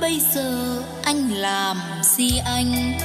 bây giờ anh làm gì anh?